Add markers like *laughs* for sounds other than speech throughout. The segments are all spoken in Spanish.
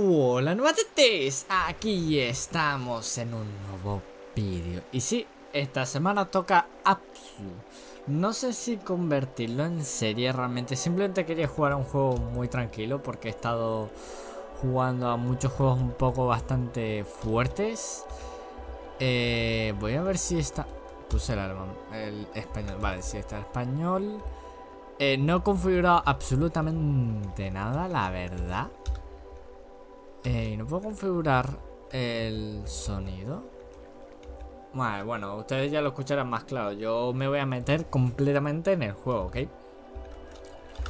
Hola nuevamente, aquí estamos en un nuevo vídeo. Y sí, esta semana toca Apsu. No sé si convertirlo en serie realmente. Simplemente quería jugar a un juego muy tranquilo Porque he estado jugando a muchos juegos un poco bastante fuertes. Eh, Voy a ver si está... Puse el alemán, el español, vale, si está español. Eh, No he configurado absolutamente nada, la verdad eh, ¿No puedo configurar el sonido? Vale, bueno, ustedes ya lo escucharán más claro. Yo me voy a meter completamente en el juego, ¿ok?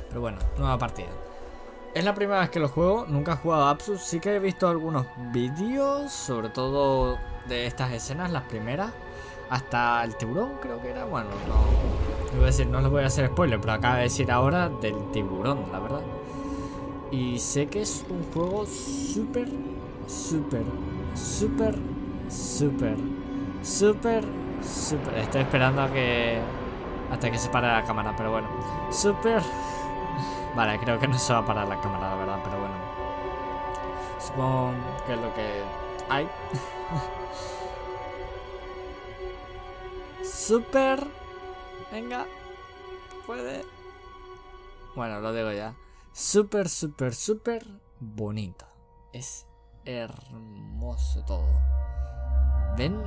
Pero bueno, nueva partida. Es la primera vez que lo juego, nunca he jugado a Apsus. Sí que he visto algunos vídeos, sobre todo de estas escenas, las primeras. Hasta el tiburón creo que era. Bueno, no, voy a decir, no les voy a hacer spoiler, pero acaba de decir ahora del tiburón, la verdad. Y sé que es un juego súper, súper, súper, súper, súper, súper... Estoy esperando a que... Hasta que se pare la cámara, pero bueno. Súper... Vale, creo que no se va a parar la cámara, la verdad, pero bueno. Supongo que es lo que hay. *laughs* Súper... Venga. Puede... Bueno, lo digo ya súper, súper, súper bonito. Es hermoso todo. ¿Ven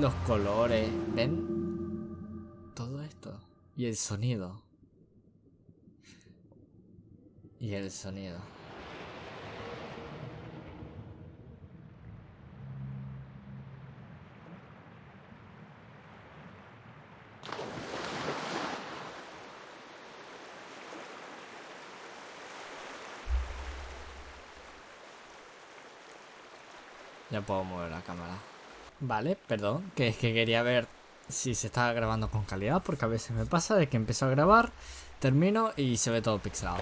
los colores? ¿Ven todo esto? Y el sonido. Y el sonido. Ya puedo mover la cámara. Vale, perdón, que es que quería ver si se estaba grabando con calidad, porque a veces me pasa de que empiezo a grabar, termino y se ve todo pixelado.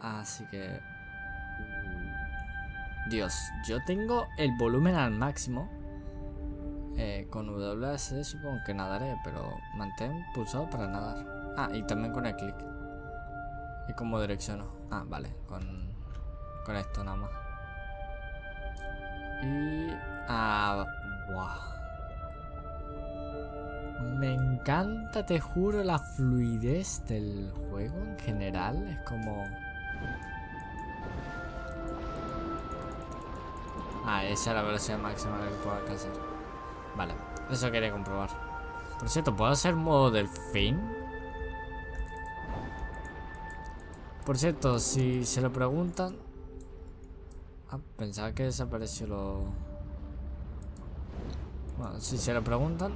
Así que... Dios, yo tengo el volumen al máximo. Eh, con WS supongo que nadaré, pero mantén pulsado para nadar. Ah, y también con el clic. ¿Y cómo direcciono? Ah, vale, con, con esto nada más. Y... Ah, Me encanta, te juro, la fluidez del juego en general. Es como... Ah, esa es la velocidad máxima que puedo alcanzar. Vale, eso quería comprobar. Por cierto, ¿puedo hacer modo delfín? Por cierto, si se lo preguntan, Ah, pensaba que desapareció lo... Bueno, si se lo preguntan...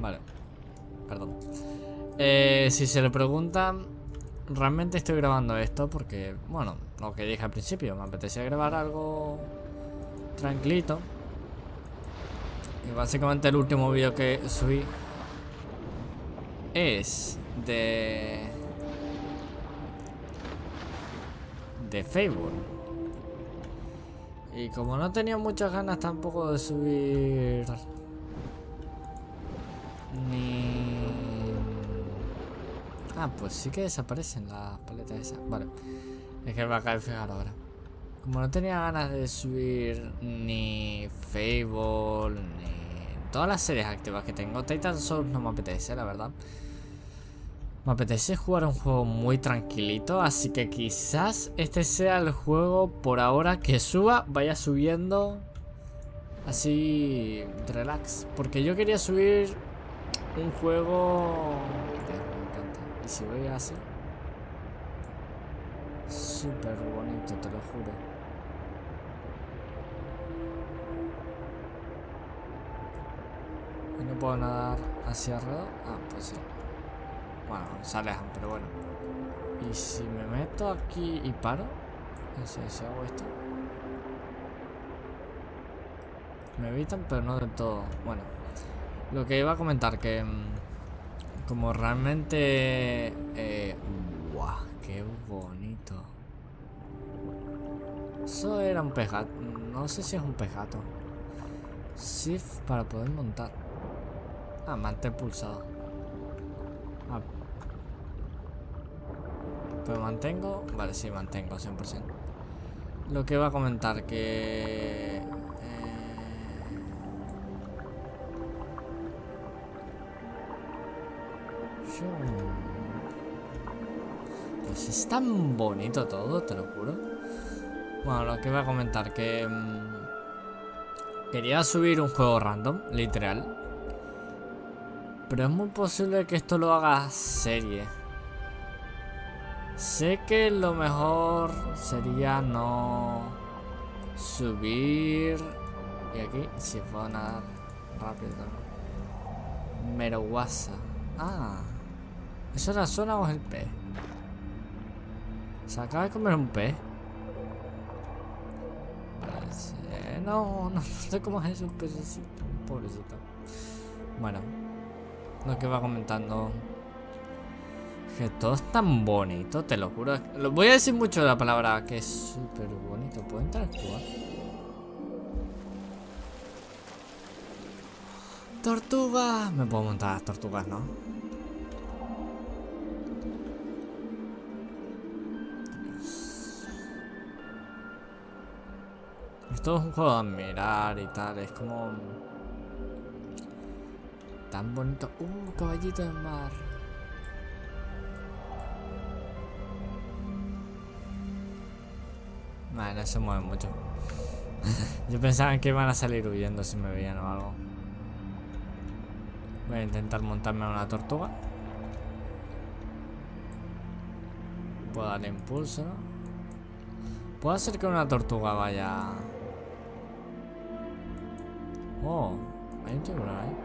Vale. Perdón. Eh, si se lo preguntan... Realmente estoy grabando esto porque, bueno, lo que dije al principio, me apetecía grabar algo tranquilito. Y básicamente el último vídeo que subí es de de Facebook. Y como no tenía muchas ganas tampoco de subir ni... Ah, pues sí que desaparecen las paletas esas. Vale. Es que me acabo de fijar ahora. Como no tenía ganas de subir ni Facebook ni todas las series activas que tengo, Titan Souls no me apetece, la verdad. Me apetece jugar un juego muy tranquilito, así que quizás este sea el juego por ahora que suba, vaya subiendo así relax. Porque yo quería subir un juego... me encanta. Y si voy así... Súper bonito, te lo juro. No puedo nadar hacia alrededor. Ah, pues sí. Bueno, se alejan, pero bueno. Y si me meto aquí y paro, si, si hago esto. Me evitan, pero no del todo. Bueno, lo que iba a comentar, que mm, como realmente... Eh, ¡Guau! ¡Qué bonito! Eso era un pejato. No sé si es un pejato. Shift para poder montar. Ah, mantén pulsado. ¿Me mantengo? Vale, sí, mantengo 100%. Lo que va a comentar que... eh, Pues es tan bonito todo, te lo juro. Bueno, lo que voy a comentar que... mm, Quería subir un juego random, literal. Pero es muy posible que esto lo haga serie. Sé que lo mejor sería no subir. Y aquí, si puedo nadar rápido. Meroguasa. Ah. ¿Eso es la zona o es el pez? Se acaba de comer un pez. Parece- No, *laughs* no sé cómo es un pececito. Pobrecito. Bueno. Lo que va comentando. Que todo es tan bonito, te lo juro. Voy a decir mucho la palabra que es súper bonito. ¿Puedo interactuar? ¡Tortuga! Me puedo montar las tortugas, ¿no? Esto es un juego de admirar y tal. Es como... Tan bonito. ¡Uh! Caballito del mar. Vale, no se mueve mucho. *laughs* Yo pensaba que iban a salir huyendo si me veían o algo. Voy a intentar montarme a una tortuga. Puedo darle impulso, ¿no? Puedo hacer que una tortuga vaya... Oh, hay un tiburón ahí.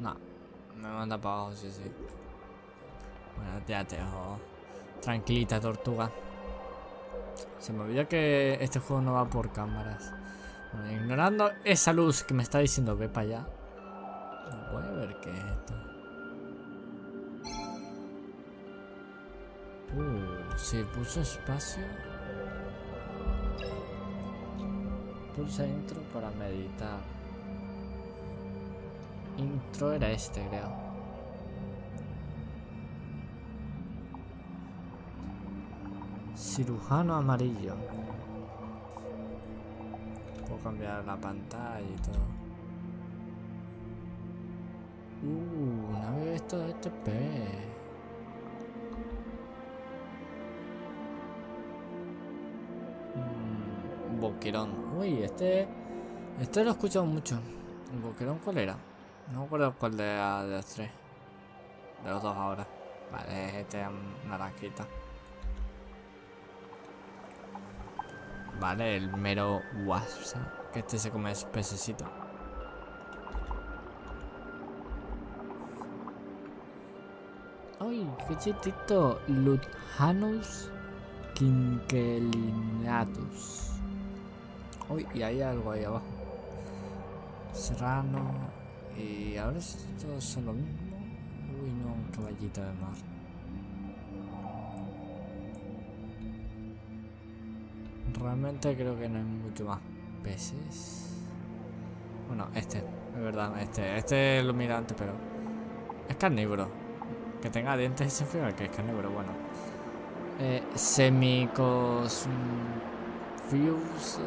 No, me manda para abajo, sí, sí. Bueno, ya te dejo. Tranquilita, tortuga. Se me olvidó que este juego no va por cámaras. Bueno, ignorando esa luz que me está diciendo ve para allá. Voy a ver qué es esto. Uh, si pulso espacio. Pulsa intro para meditar. Intro era este, creo. Cirujano amarillo. Puedo cambiar la pantalla y todo. Uh, no había visto este pez. Mm, boquerón. Uy, este. Este lo he escuchado mucho. ¿El boquerón cuál era? No me acuerdo cuál de, de los tres. De los dos ahora. Vale, este es naranjita. Vale, el mero wasa. Que este se come pececito. ¡Ay, qué chistito! Luthanus quinquelinatus. Uy, y hay algo ahí abajo. Serrano. Y ahora estos son lo mismo. Uy, no, un caballito de mar. Realmente creo que no hay mucho más peces. Bueno, este, es verdad, este, este lo mira pero es carnívoro. Que tenga dientes significa que es carnívoro, bueno. Eh, Semicos Fuse,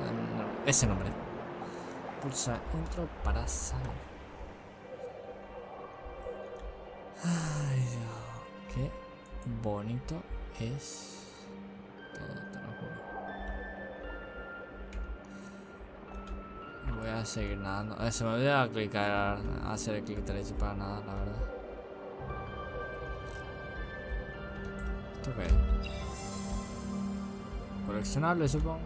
ese nombre. Pulsa intro para salir. Ay, Dios, qué bonito es a seguir nadando. Eh, se me olvidó clicar, hacer el clic derecho para nadar, la verdad. ¿Esto qué? Coleccionable, supongo.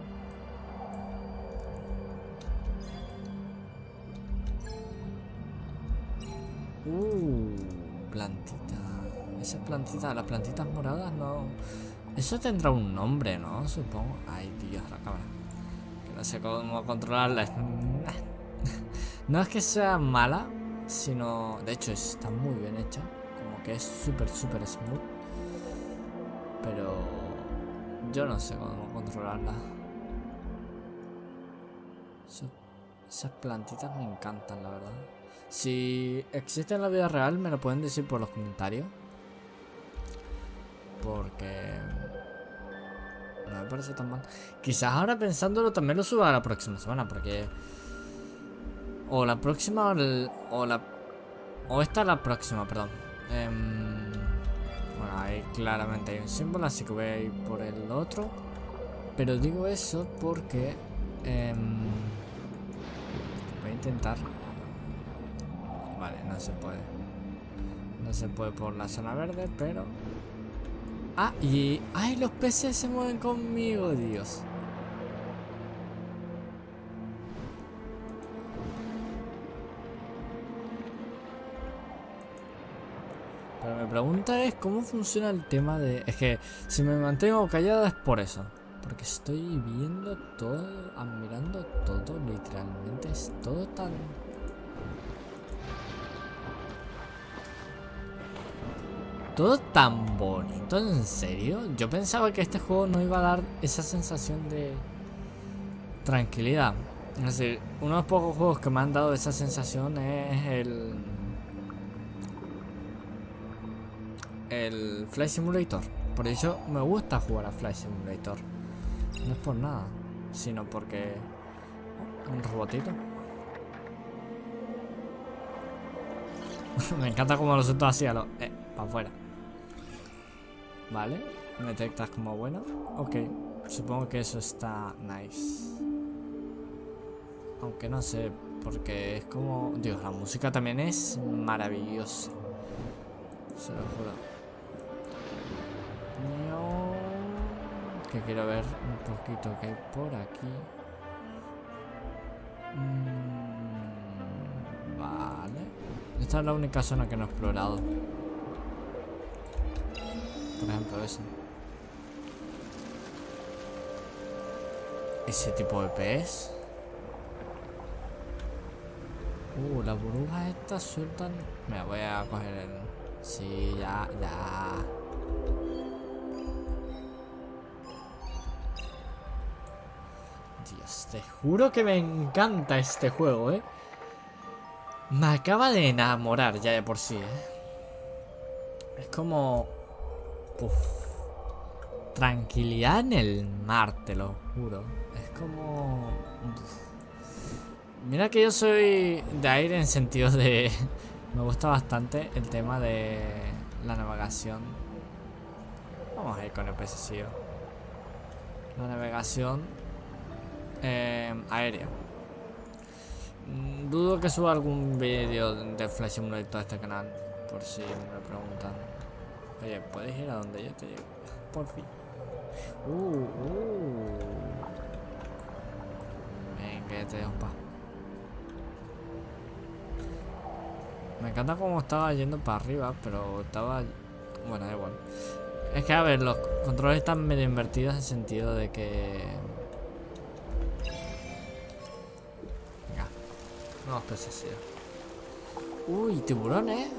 Uh, plantita. Esa plantita, las plantitas moradas no. Eso tendrá un nombre, ¿no? Supongo. Ay, Dios, la cámara. Que no sé cómo controlarla. *laughs* No es que sea mala, sino. De hecho, está muy bien hecha. Como que es súper, súper smooth. Pero. Yo no sé cómo controlarla. Esas plantitas me encantan, la verdad. Si existe en la vida real, me lo pueden decir por los comentarios. porque no me parece tan mal. Quizás ahora pensándolo también lo suba la próxima semana, porque o la próxima o, la o esta la próxima, perdón. Em, bueno, ahí claramente hay un símbolo, así que voy a ir por el otro. Pero digo eso porque em, voy a intentar. Vale, no se puede. No se puede por la zona verde, pero Ah, y... ¡Ay, los peces se mueven conmigo, Dios! Mi pregunta es cómo funciona el tema de... Es que si me mantengo callado es por eso. Porque estoy viendo todo, admirando todo, literalmente. Es todo tan... Todo tan bonito, ¿en serio? Yo pensaba que este juego no iba a dar esa sensación de tranquilidad. Es decir, uno de los pocos juegos que me han dado esa sensación es el... El Flight Simulator. Por eso me gusta jugar a Flight Simulator. No es por nada, sino porque... Un robotito. *laughs* me encanta como lo siento así lo... Eh, para afuera. Vale, me detectas como bueno. Ok, supongo que eso está nice. Aunque no sé, porque es como... Dios, la música también es maravillosa. Se lo juro. Quiero ver un poquito que hay por aquí. Mm, vale. Esta es la única zona que no he explorado. Por ejemplo, ese. Ese tipo de pez. Uh, las burbujas estas sueltan. Me voy a coger el. Sí, ya, ya. Te juro que me encanta este juego, eh. Me acaba de enamorar ya de por sí, eh. Es como Uf. Tranquilidad en el mar, te lo juro. Es como... Mira que yo soy de aire en sentido de... *laughs* Me gusta bastante el tema de la navegación. Vamos a ir con el pececillo. La navegación eh, aérea. Mm, dudo que suba algún vídeo de Flash Simulator a este canal, por si me preguntan. Oye, puedes ir a donde yo te llego. Por fin. Uh, uh. Venga, te dejo pa. Me encanta cómo estaba yendo para arriba, pero estaba... Bueno, da igual. Es que, a ver, los controles están medio invertidos en sentido de que... Vamos, peces, Uy, tiburones.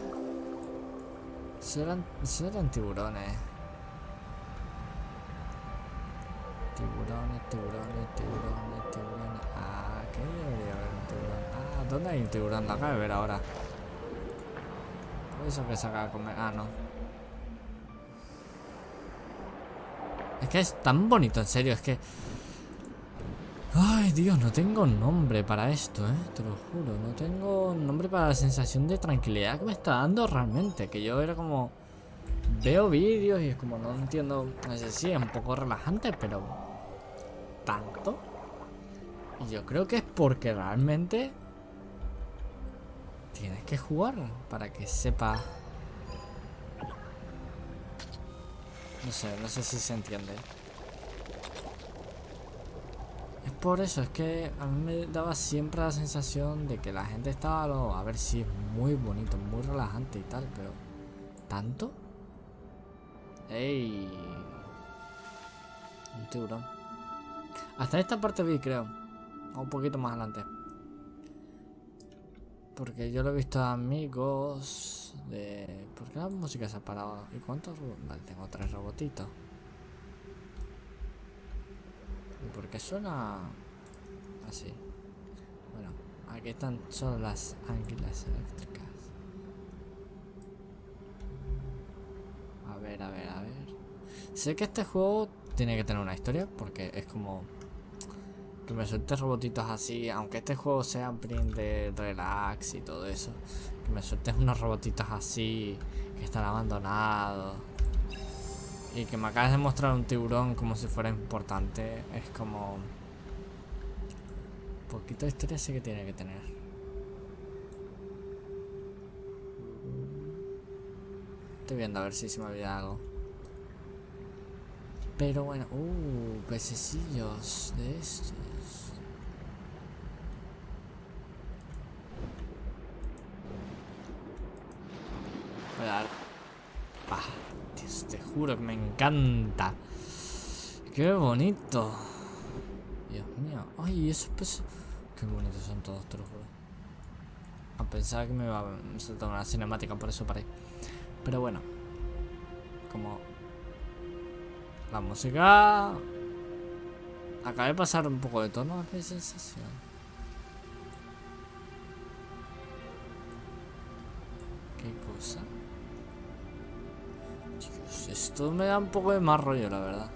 Eso eran, eran tiburones. Tiburones, tiburones, tiburones, tiburones. Ah, ¿qué debería haber un tiburón? Ah, ¿dónde hay un tiburón? La acabo de ver ahora. Eso que se acaba de comer. Ah, no. Es que es tan bonito, en serio. Es que Dios, no tengo nombre para esto, ¿eh? Te lo juro, no tengo nombre para la sensación de tranquilidad que me está dando realmente. Que yo era como... Veo vídeos y es como, no entiendo... No sé si es un poco relajante, pero... ¿Tanto? Y yo creo que es porque realmente... Tienes que jugar para que sepa... No sé, no sé si se entiende. Por eso, es que a mí me daba siempre la sensación de que la gente estaba a ver si es muy bonito, muy relajante y tal, pero ¿tanto? ¡Ey! Un tiburón. Hasta esta parte vi, creo. O un poquito más adelante. Porque yo lo he visto a amigos de... ¿Por qué la música se ha parado? ¿Y cuántos? Vale, tengo tres robotitos. ¿Y por qué suena así? Bueno, aquí están solo las águilas eléctricas. A ver, a ver, a ver. Sé que este juego tiene que tener una historia, porque es como... Que me sueltes robotitos así, aunque este juego sea print de relax y todo eso. Que me sueltes unos robotitos así, que están abandonados. Y que me acabes de mostrar un tiburón como si fuera importante. Es como... Poquito de historia sí que tiene que tener. Estoy viendo a ver si se me olvida algo. Pero bueno, uh, pececillos de estos. Voy a dar. Ah, Me encanta. Qué bonito. Dios mío. Ay, esos peces. Qué bonitos son todos, te lo. A pensar que me iba a saltar una cinemática, por eso paré. Pero bueno. Como la música... Acaba de pasar un poco de tono de sensación. ¿Qué cosa? Esto me da un poco de más rollo, la verdad.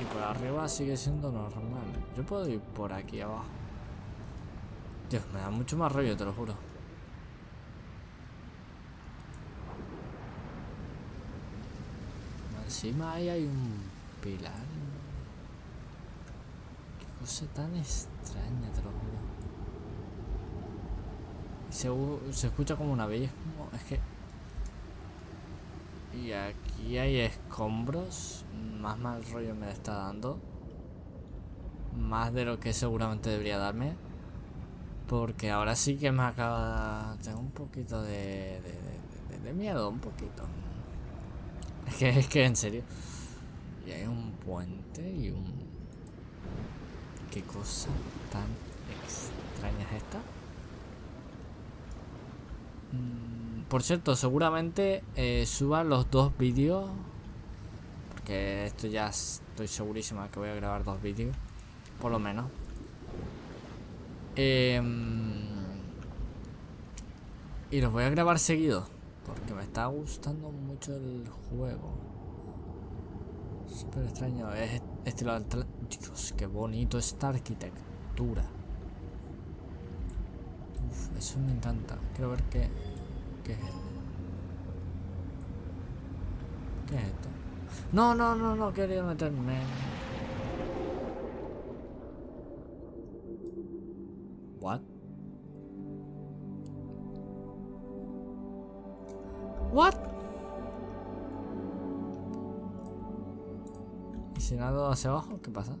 Y por arriba sigue siendo normal. Yo puedo ir por aquí abajo. Dios, me da mucho más rollo, te lo juro. Encima ahí hay un pilar. Qué cosa tan extraña, te lo juro. Se, se escucha como una bella. Es que. Y aquí hay escombros. Más mal rollo me está dando. Más de lo que seguramente debería darme. Porque ahora sí que me acaba. Tengo un poquito de, de, de, miedo, un poquito. Es que, es que en serio. Y hay un puente y un... ¿Qué cosa tan extraña es esta? Mm, por cierto, seguramente eh, suba los dos vídeos. Porque esto ya estoy segurísima que voy a grabar dos vídeos. Por lo menos. Eh, y los voy a grabar seguidos. Porque me está gustando mucho el juego. Súper extraño. Es estilo Dios, qué bonito esta arquitectura. Eso me encanta. Quiero ver qué, qué es esto. ¿Qué es esto? No, no, no, no quería meterme. What? What? ¿Y si nado hacia abajo? ¿Qué pasa?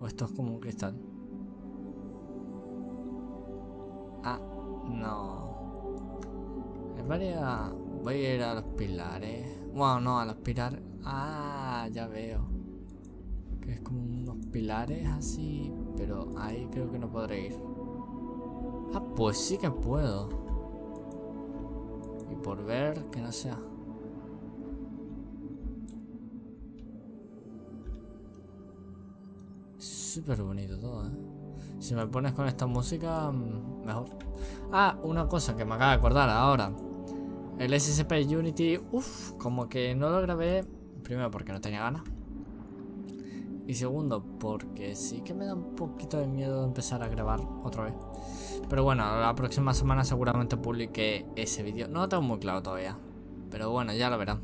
¿O esto es como un cristal? Varias... Voy a ir a los pilares. Wow, no, a los pilares. Ah, ya veo. Que es como unos pilares así. Pero ahí creo que no podré ir. Ah, pues sí que puedo por ver que no sea. Súper bonito todo, ¿eh? Si me pones con esta música, mm, mejor. Ah, una cosa que me acaba de acordar ahora. El SCP Unity, uff, como que no lo grabé. Primero porque no tenía ganas. Y segundo, porque sí que me da un poquito de miedo empezar a grabar otra vez. Pero bueno, la próxima semana seguramente publique ese vídeo. No lo tengo muy claro todavía. Pero bueno, ya lo verán.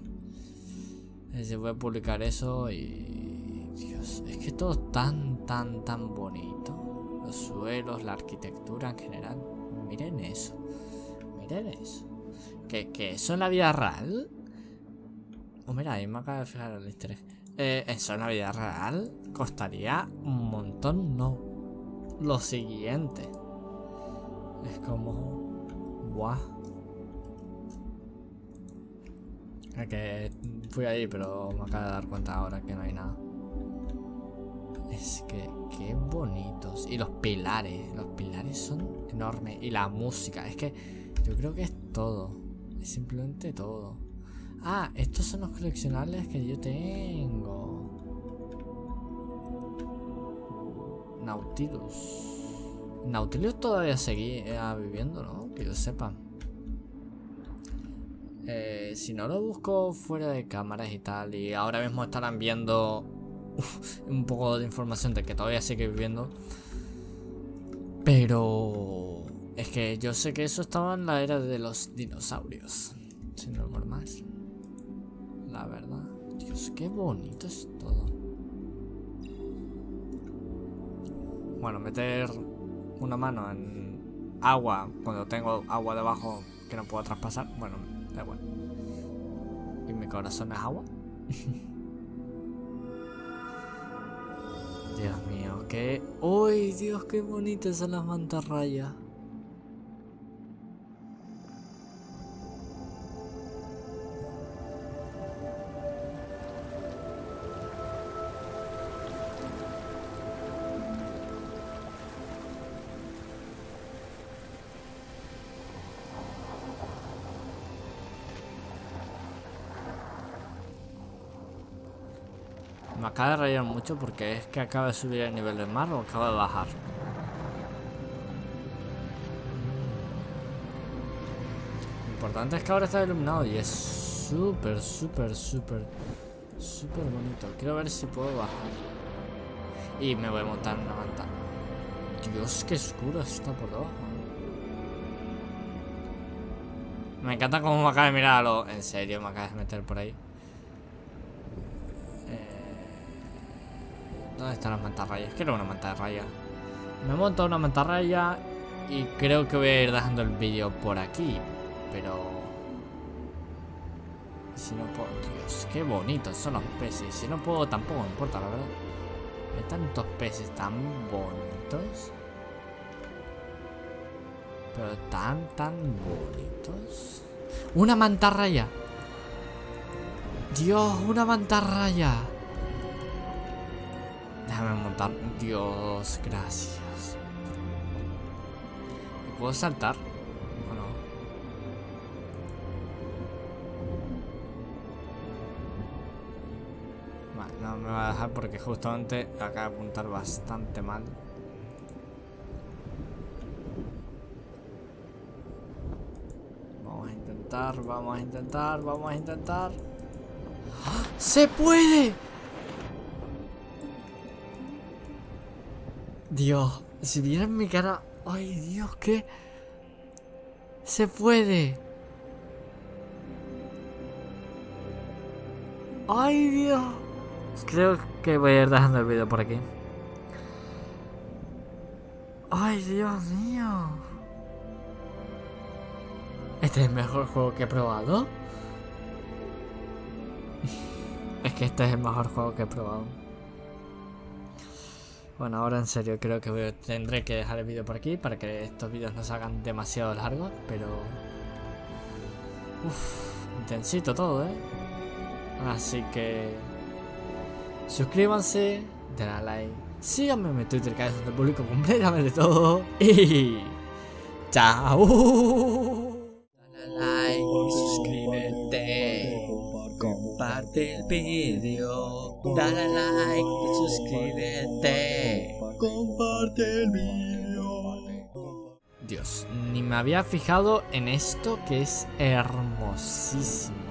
Se voy a publicar eso y... Dios, es que todo es tan, tan, tan bonito. Los suelos, la arquitectura en general. Miren eso. Miren eso. ¿Que, que eso en la vida real? Oh, mira, ahí me acaba de fijar el easter eh, eso en la vida real costaría un montón, no. Lo siguiente. Es como... Buah. Es que fui ahí, pero me acabo de dar cuenta ahora que no hay nada. Es que qué bonitos. Y los pilares. Los pilares son enormes. Y la música. Es que yo creo que es todo. Simplemente todo. Ah, estos son los coleccionables que yo tengo. Nautilus. Nautilus todavía seguía viviendo, ¿no? Que yo sepa. Eh, si no lo busco fuera de cámaras y tal, y ahora mismo estarán viendo un poco de información de que todavía sigue viviendo. Pero es que yo sé que eso estaba en la era de los dinosaurios. Si no más. La verdad. Dios, qué bonito es todo. Bueno, meter una mano en agua cuando tengo agua debajo que no puedo traspasar. Bueno, da igual. Y mi corazón es agua. *laughs* Dios mío, qué... ¡Uy, Dios, qué bonitas son las mantarrayas! Me acaba de rayar mucho porque es que acaba de subir el nivel del mar o acaba de bajar. Lo importante es que ahora está iluminado y es súper, súper, súper, súper bonito. Quiero ver si puedo bajar. Y me voy a montar en una manta. Dios, qué oscuro está por debajo. Me encanta cómo me acaba de mirarlo. En serio, me acaba de meter por ahí. ¿Dónde están las mantarrayas? Quiero una mantarraya. Me monto una mantarraya y creo que voy a ir dejando el vídeo por aquí. Pero... Si no puedo... Dios, qué bonitos son los peces. Si no puedo tampoco me importa, la verdad. Hay tantos peces tan bonitos. Pero tan, tan bonitos. ¡Una mantarraya! ¡Dios, una mantarraya! Déjame montar. Dios, gracias. puedo saltar? ¿O no? No me va a dejar porque justamente acaba de apuntar bastante mal. Vamos a intentar, vamos a intentar, vamos a intentar. ¡Ah! ¡Se puede! Dios, si vieran mi cara... ¡Ay, Dios, qué! ¡Se puede! ¡Ay, Dios! Creo que voy a ir dejando el vídeo por aquí. ¡Ay, Dios mío! ¿Este es el mejor juego que he probado? *laughs* es que este es el mejor juego que he probado. Bueno, ahora en serio, creo que tendré que dejar el vídeo por aquí para que estos vídeos no se hagan demasiado largos, pero... Uff, intensito todo, ¿eh? Así que... Suscríbanse, denle like, síganme en mi Twitter que es donde publico completamente todo y... ¡Chao! Dale like, suscríbete, comparte el vídeo, dale like y suscríbete comparte el vídeo. Dios, ni me había fijado en esto que es hermosísimo.